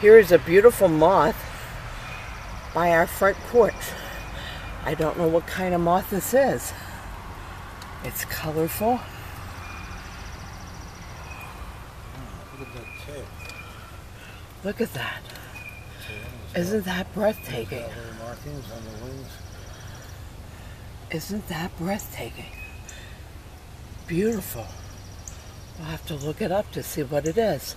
Here is a beautiful moth by our front porch. I don't know what kind of moth this is. It's colorful. Look at that. Isn't that breathtaking? Isn't that breathtaking? Beautiful. We'll have to look it up to see what it is.